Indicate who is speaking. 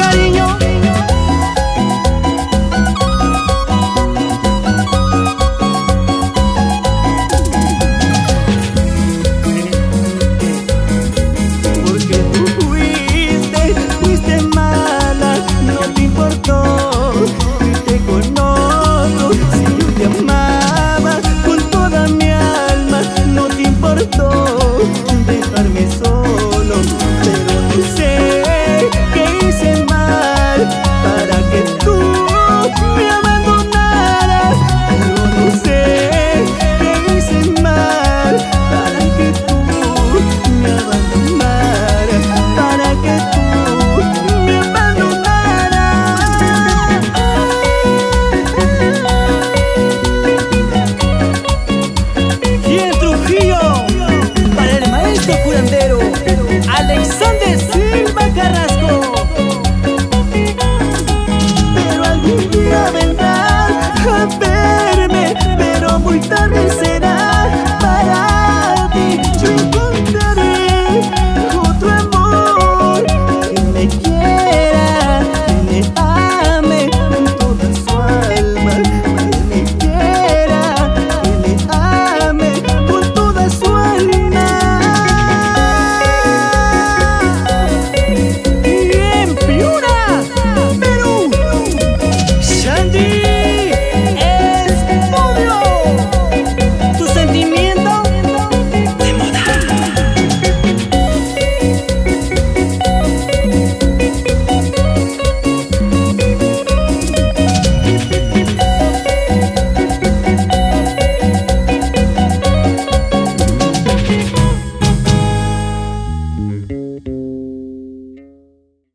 Speaker 1: carinho Vicente Silva Carrasco.